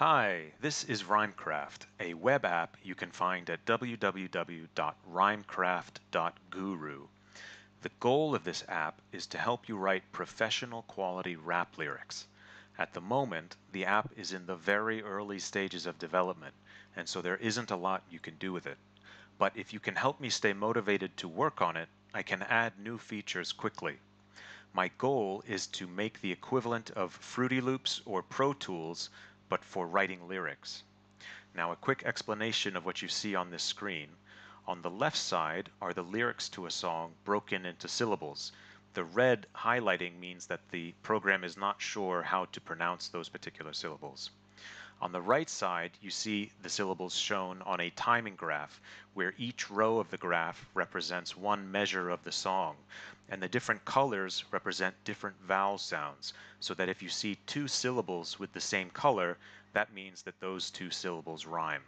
Hi, this is Rhymecraft, a web app you can find at www.rhymecraft.guru. The goal of this app is to help you write professional quality rap lyrics. At the moment, the app is in the very early stages of development, and so there isn't a lot you can do with it. But if you can help me stay motivated to work on it, I can add new features quickly. My goal is to make the equivalent of Fruity Loops or Pro Tools but for writing lyrics. Now a quick explanation of what you see on this screen. On the left side are the lyrics to a song broken into syllables. The red highlighting means that the program is not sure how to pronounce those particular syllables. On the right side, you see the syllables shown on a timing graph, where each row of the graph represents one measure of the song, and the different colors represent different vowel sounds, so that if you see two syllables with the same color, that means that those two syllables rhyme.